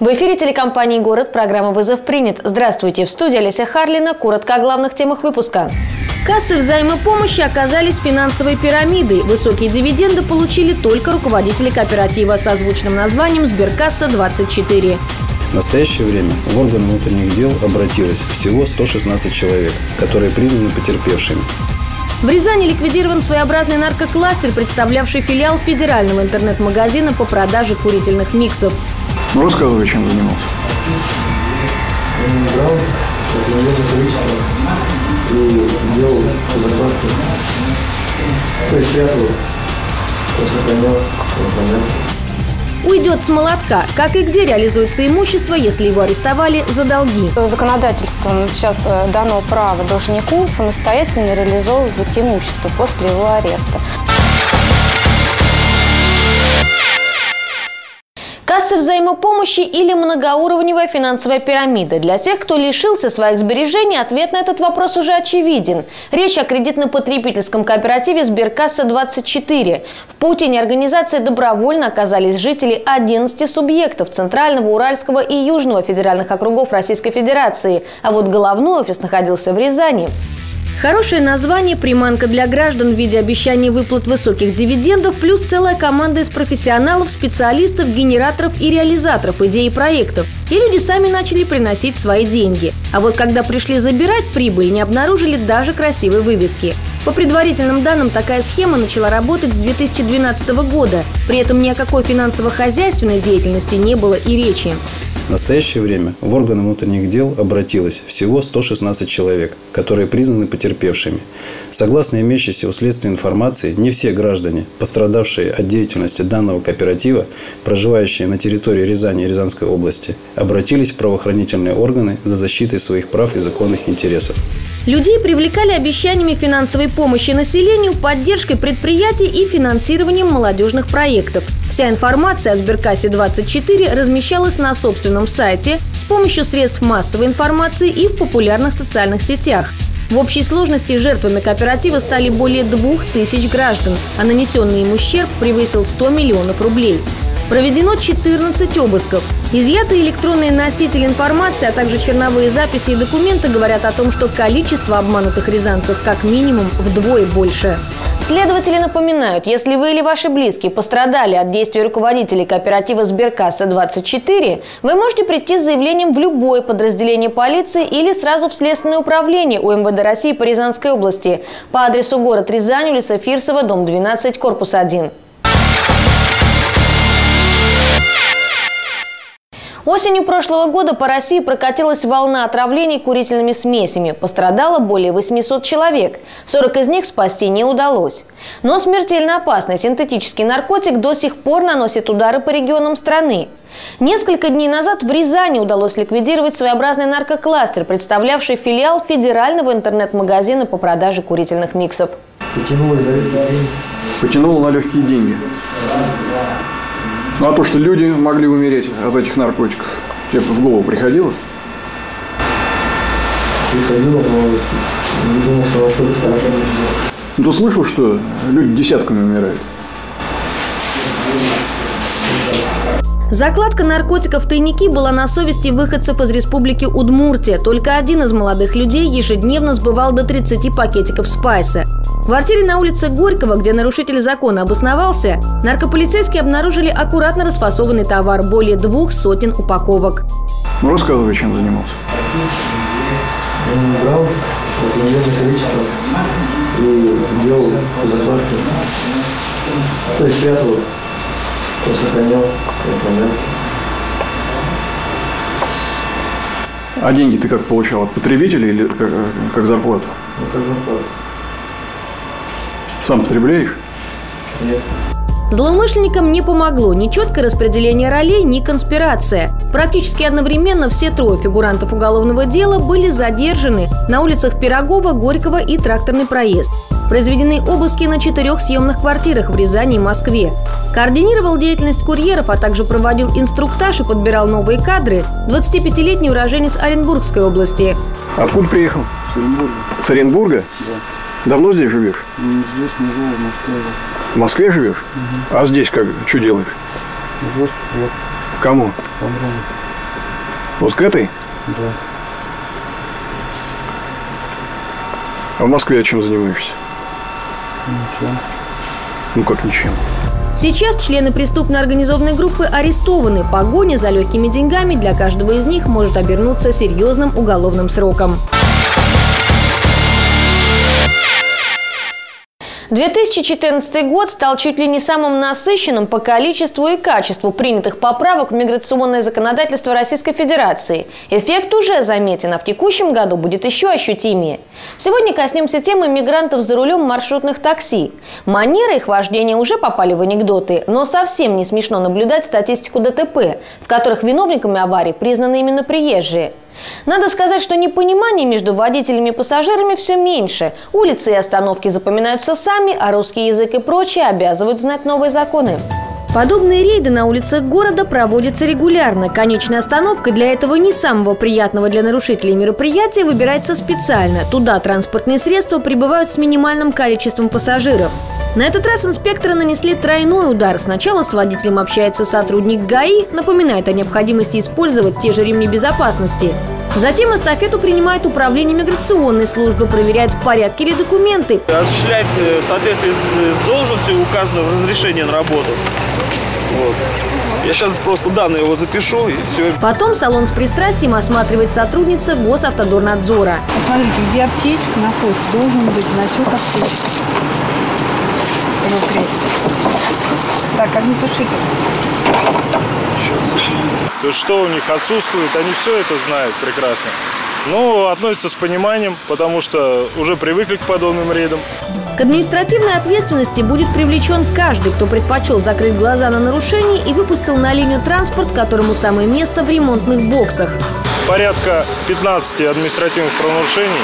В эфире телекомпании «Город» программа «Вызов принят». Здравствуйте. В студии Олеся Харлина. Коротко о главных темах выпуска. Кассы взаимопомощи оказались финансовой пирамидой. Высокие дивиденды получили только руководители кооператива с озвученным названием «Сберкасса-24». В настоящее время в органы внутренних дел обратилось всего 116 человек, которые признаны потерпевшими. В Рязани ликвидирован своеобразный наркокластер, представлявший филиал федерального интернет-магазина по продаже курительных миксов. Ну, рассказывай, чем занимался. Я и делал. То есть прятал, сохранял, сохранял. Уйдет с молотка. Как и где реализуется имущество, если его арестовали за долги? Законодательством сейчас э, дано право должнику самостоятельно реализовывать имущество после его ареста. Кассы взаимопомощи или многоуровневая финансовая пирамида. Для тех, кто лишился своих сбережений, ответ на этот вопрос уже очевиден. Речь о кредитно-потребительском кооперативе «Сберкасса-24». В паутине организации добровольно оказались жители 11 субъектов Центрального, Уральского и Южного федеральных округов Российской Федерации. А вот головной офис находился в Рязани. Хорошее название, приманка для граждан в виде обещания выплат высоких дивидендов, плюс целая команда из профессионалов, специалистов, генераторов и реализаторов идей и проектов. И люди сами начали приносить свои деньги. А вот когда пришли забирать прибыль, не обнаружили даже красивой вывески. По предварительным данным, такая схема начала работать с 2012 года. При этом ни о какой финансово-хозяйственной деятельности не было и речи. В настоящее время в органы внутренних дел обратилось всего 116 человек, которые признаны потерпевшими. Согласно имеющейся у следствия информации, не все граждане, пострадавшие от деятельности данного кооператива, проживающие на территории Рязани и Рязанской области, обратились в правоохранительные органы за защитой своих прав и законных интересов. Людей привлекали обещаниями финансовой помощи населению, поддержкой предприятий и финансированием молодежных проектов. Вся информация о Сберкассе-24 размещалась на собственном сайте с помощью средств массовой информации и в популярных социальных сетях. В общей сложности жертвами кооператива стали более двух тысяч граждан, а нанесенный им ущерб превысил 100 миллионов рублей. Проведено 14 обысков. Изъятые электронные носители информации, а также черновые записи и документы говорят о том, что количество обманутых рязанцев как минимум вдвое больше. Следователи напоминают, если вы или ваши близкие пострадали от действий руководителей кооператива «Сберкасса-24», вы можете прийти с заявлением в любое подразделение полиции или сразу в Следственное управление УМВД России по Рязанской области по адресу город Рязань, улица Фирсова, дом 12, корпус 1. Осенью прошлого года по России прокатилась волна отравлений курительными смесями. Пострадало более 800 человек. 40 из них спасти не удалось. Но смертельно опасный синтетический наркотик до сих пор наносит удары по регионам страны. Несколько дней назад в Рязани удалось ликвидировать своеобразный наркокластер, представлявший филиал федерального интернет-магазина по продаже курительных миксов. Потянуло на легкие деньги. Потянуло на легкие деньги. Ну а то, что люди могли умереть от этих наркотиков, тебе в голову приходило? Приходило, но не думал, что настолько страшно. Ну ты слышал, что люди десятками умирают? Закладка наркотиков в тайники была на совести выходцев из республики Удмуртия. Только один из молодых людей ежедневно сбывал до 30 пакетиков спайса. В квартире на улице Горького, где нарушитель закона обосновался, наркополицейские обнаружили аккуратно расфасованный товар – более двух сотен упаковок. Ну рассказывай, чем занимался. Я не брал, что количество и делал закладки. То есть прятал, то сохранял. А деньги ты как получал? От потребителей или как, как зарплату? Ну, как зарплата. Сам потребляешь? Нет. Злоумышленникам не помогло ни четкое распределение ролей, ни конспирация. Практически одновременно все трое фигурантов уголовного дела были задержаны на улицах Пирогова, Горького и Тракторный проезд. Произведены обыски на четырех съемных квартирах в Рязани и Москве. Координировал деятельность курьеров, а также проводил инструктаж и подбирал новые кадры 25-летний уроженец Оренбургской области. Откуда приехал? С Оренбурга. С Оренбурга? Да. Давно здесь живешь? Ну, здесь не живу, в Москве. В Москве живешь? А здесь как? Что делаешь? В гости приехал. Кому? По Амрону. Вот к этой? Да. А в Москве чем занимаешься? Ничего. Ну как ничем. Сейчас члены преступной организованной группы арестованы. Погоня за легкими деньгами для каждого из них может обернуться серьезным уголовным сроком. 2014 год стал чуть ли не самым насыщенным по количеству и качеству принятых поправок в миграционное законодательство Российской Федерации. Эффект уже заметен, а в текущем году будет еще ощутимее. Сегодня коснемся темы мигрантов за рулем маршрутных такси. Манеры их вождения уже попали в анекдоты, но совсем не смешно наблюдать статистику ДТП, в которых виновниками аварий признаны именно приезжие. Надо сказать, что непонимание между водителями и пассажирами все меньше. Улицы и остановки запоминаются сами, а русский язык и прочее обязывают знать новые законы. Подобные рейды на улицах города проводятся регулярно. Конечная остановка для этого не самого приятного для нарушителей мероприятия выбирается специально. Туда транспортные средства прибывают с минимальным количеством пассажиров. На этот раз инспекторы нанесли тройной удар. Сначала с водителем общается сотрудник ГАИ, напоминает о необходимости использовать те же ремни безопасности. Затем эстафету принимает управление миграционной службы, проверяет в порядке ли документы. Осуществлять э, в соответствии с должностью указано в на работу. Вот. Я сейчас просто данные его запишу и все. Потом салон с пристрастием осматривает сотрудница Госавтодорнадзора. Посмотрите, где аптечка находится, должен быть значок аптечки. Его крестик. Так, огнетушитель. То есть что у них отсутствует, они все это знают прекрасно. Но относятся с пониманием, потому что уже привыкли к подобным рейдам. К административной ответственности будет привлечен каждый, кто предпочел закрыть глаза на нарушение и выпустил на линию транспорт, которому самое место в ремонтных боксах. Порядка 15 административных правонарушений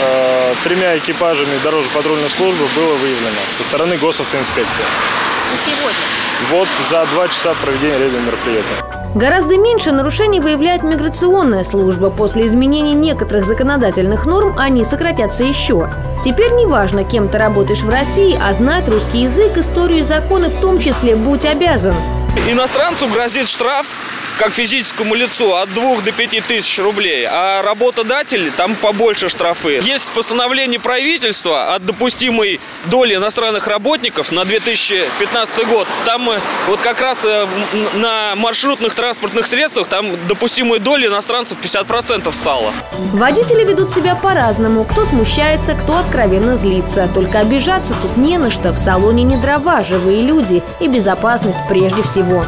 э, тремя экипажами дорожно-патрульной службы было выявлено со стороны госавтоинспекции. Вот за два часа проведения рейдового мероприятия. Гораздо меньше нарушений выявляет миграционная служба. После изменения некоторых законодательных норм они сократятся еще. Теперь не важно, кем ты работаешь в России, а знать русский язык, историю и законы в том числе будь обязан. Иностранцу грозит штраф как физическому лицу от 2 до 5 тысяч рублей, а работодатель там побольше штрафы. Есть постановление правительства от допустимой доли иностранных работников на 2015 год. Там э, вот как раз э, на маршрутных транспортных средствах там допустимая доля иностранцев 50% стала. Водители ведут себя по-разному. Кто смущается, кто откровенно злится. Только обижаться тут не на что. В салоне не дрова, живые люди и безопасность прежде всего.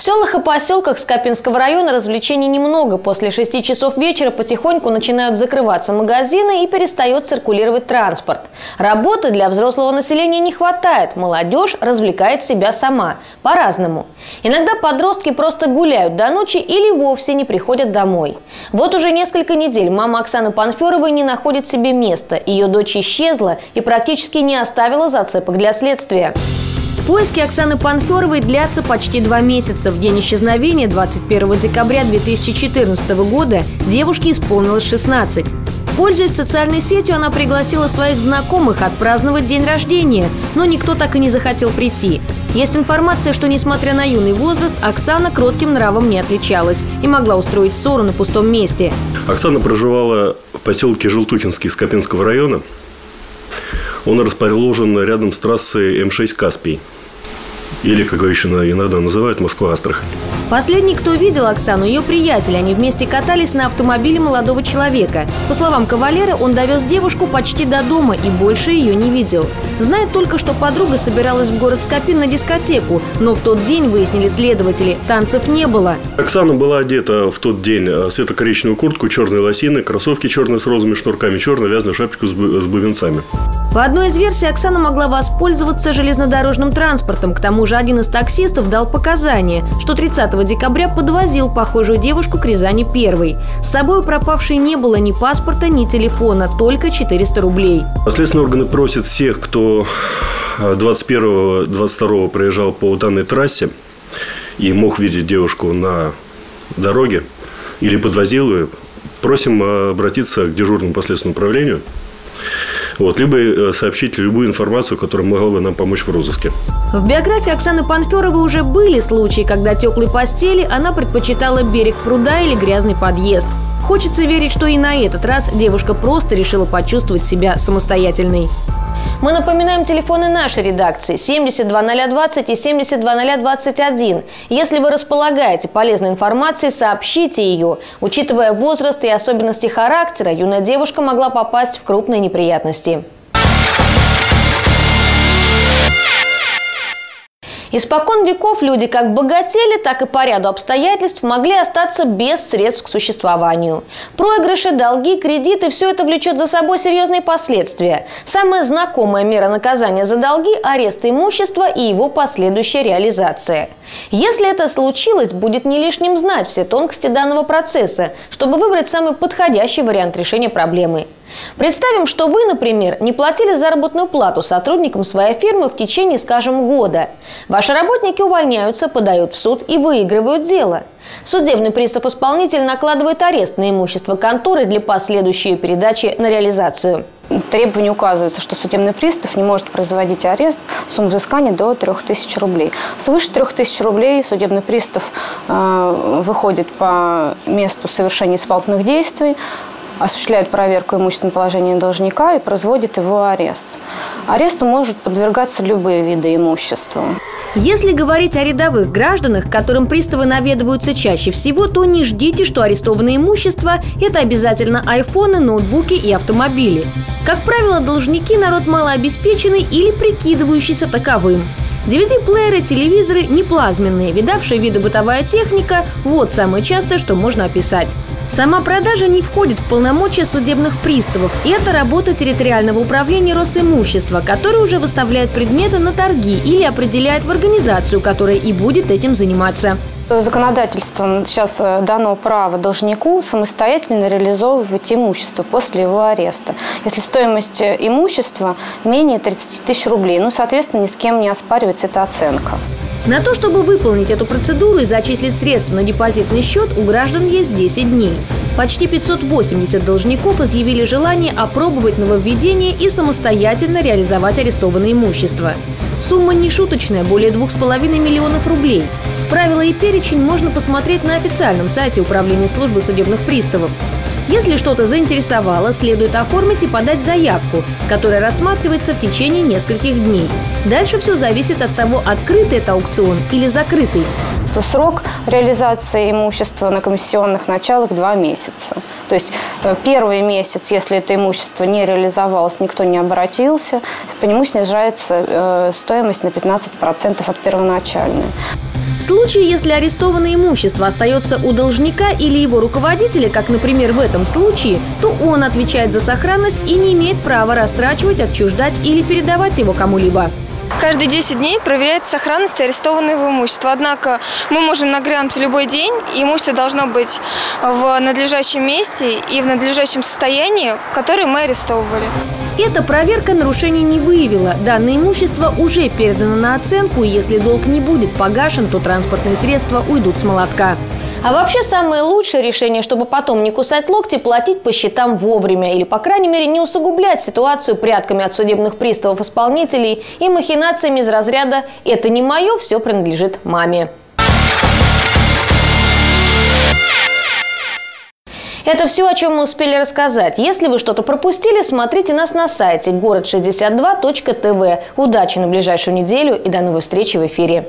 В селах и поселках Скапинского района развлечений немного. После 6 часов вечера потихоньку начинают закрываться магазины и перестает циркулировать транспорт. Работы для взрослого населения не хватает. Молодежь развлекает себя сама. По-разному. Иногда подростки просто гуляют до ночи или вовсе не приходят домой. Вот уже несколько недель мама Оксаны Панферовой не находит себе места. Ее дочь исчезла и практически не оставила зацепок для следствия. Поиски Оксаны Панферовой длятся почти два месяца. В день исчезновения 21 декабря 2014 года девушке исполнилось 16. Пользуясь социальной сетью, она пригласила своих знакомых отпраздновать день рождения, но никто так и не захотел прийти. Есть информация, что, несмотря на юный возраст, Оксана кротким нравом не отличалась и могла устроить ссору на пустом месте. Оксана проживала в поселке Желтухинский Скопинского района. Он расположен рядом с трассой М6 «Каспий». Или, как еще иногда называют, Москва-Астрахань. Последний, кто видел Оксану, ее приятель. Они вместе катались на автомобиле молодого человека. По словам кавалера, он довез девушку почти до дома и больше ее не видел. Знает только, что подруга собиралась в город Скопин на дискотеку, но в тот день, выяснили следователи, танцев не было. Оксана была одета в тот день в светло-коричневую куртку, черные лосины, кроссовки черные с розовыми шнурками, черную вязаную шапочку с бубенцами. По одной из версий, Оксана могла воспользоваться железнодорожным транспортом. К тому же один из таксистов дал показания, что 30 декабря подвозил похожую девушку к Рязани первой. С собой у пропавшей не было ни паспорта, ни телефона, только 400 рублей. Следственные органы просят всех, кто 21-22 проезжал по данной трассе и мог видеть девушку на дороге или подвозил ее, просим обратиться к дежурному по следственному управлению Вот, либо э, сообщить любую информацию, которая могла бы нам помочь в розыске. В биографии Оксаны Панферовой уже были случаи, когда теплой постели она предпочитала берег пруда или грязный подъезд. Хочется верить, что и на этот раз девушка просто решила почувствовать себя самостоятельной. Мы напоминаем телефоны нашей редакции 720020 и 720021. Если вы располагаете полезной информацией, сообщите ее. Учитывая возраст и особенности характера, юная девушка могла попасть в крупные неприятности. Испокон веков люди как богатели, так и по ряду обстоятельств могли остаться без средств к существованию. Проигрыши, долги, кредиты – все это влечет за собой серьезные последствия. Самая знакомая мера наказания за долги – арест имущества и его последующая реализация. Если это случилось, будет не лишним знать все тонкости данного процесса, чтобы выбрать самый подходящий вариант решения проблемы – Представим, что вы, например, не платили заработную плату сотрудникам своей фирмы в течение, скажем, года. Ваши работники увольняются, подают в суд и выигрывают дело. Судебный пристав-исполнитель накладывает арест на имущество конторы для последующей передачи на реализацию. Требование указывается, что судебный пристав не может производить арест суммы взыскания до 3000 рублей. Свыше 3000 рублей судебный пристав э, выходит по месту совершения исполнительных действий, осуществляет проверку имущественного положения должника и производит его арест. Аресту может подвергаться любые виды имущества. Если говорить о рядовых гражданах, которым приставы наведываются чаще всего, то не ждите, что арестованное имущество – это обязательно айфоны, ноутбуки и автомобили. Как правило, должники – народ малообеспеченный или прикидывающийся таковым. DVD-плееры, телевизоры не плазменные, видавшая виды бытовая техника – вот самое частое, что можно описать. Сама продажа не входит в полномочия судебных приставов. И это работа территориального управления Росимущества, который уже выставляет предметы на торги или определяет в организацию, которая и будет этим заниматься. Законодательством сейчас э, дано право должнику самостоятельно реализовывать имущество после его ареста. Если стоимость э, имущества менее 30 тысяч рублей, ну, соответственно, ни с кем не оспаривается эта оценка. На то, чтобы выполнить эту процедуру и зачислить средства на депозитный счет, у граждан есть 10 дней. Почти 580 должников изъявили желание опробовать нововведение и самостоятельно реализовать арестованное имущество. Сумма не шуточная – более 2,5 миллионов рублей. Правила и перечень можно посмотреть на официальном сайте Управления службы судебных приставов. Если что-то заинтересовало, следует оформить и подать заявку, которая рассматривается в течение нескольких дней. Дальше все зависит от того, открытый это аукцион или закрытый. Срок реализации имущества на комиссионных началах два месяца. То есть э, первый месяц, если это имущество не реализовалось, никто не обратился, по нему снижается э, стоимость на 15% от первоначальной. В случае, если арестованное имущество остается у должника или его руководителя, как, например, в этом случае, то он отвечает за сохранность и не имеет права растрачивать, отчуждать или передавать его кому-либо. Каждые 10 дней проверяется сохранность арестованного имущества. Однако мы можем нагрянуть в любой день, и имущество должно быть в надлежащем месте и в надлежащем состоянии, которое мы арестовывали. Эта проверка нарушений не выявила. Данное имущество уже передано на оценку, и если долг не будет погашен, то транспортные средства уйдут с молотка. А вообще самое лучшее решение, чтобы потом не кусать локти, платить по счетам вовремя или, по крайней мере, не усугублять ситуацию прятками от судебных приставов исполнителей и махинациями из разряда «это не мое, все принадлежит маме». Это все, о чем мы успели рассказать. Если вы что-то пропустили, смотрите нас на сайте город62.тв. Удачи на ближайшую неделю и до новой встречи в эфире.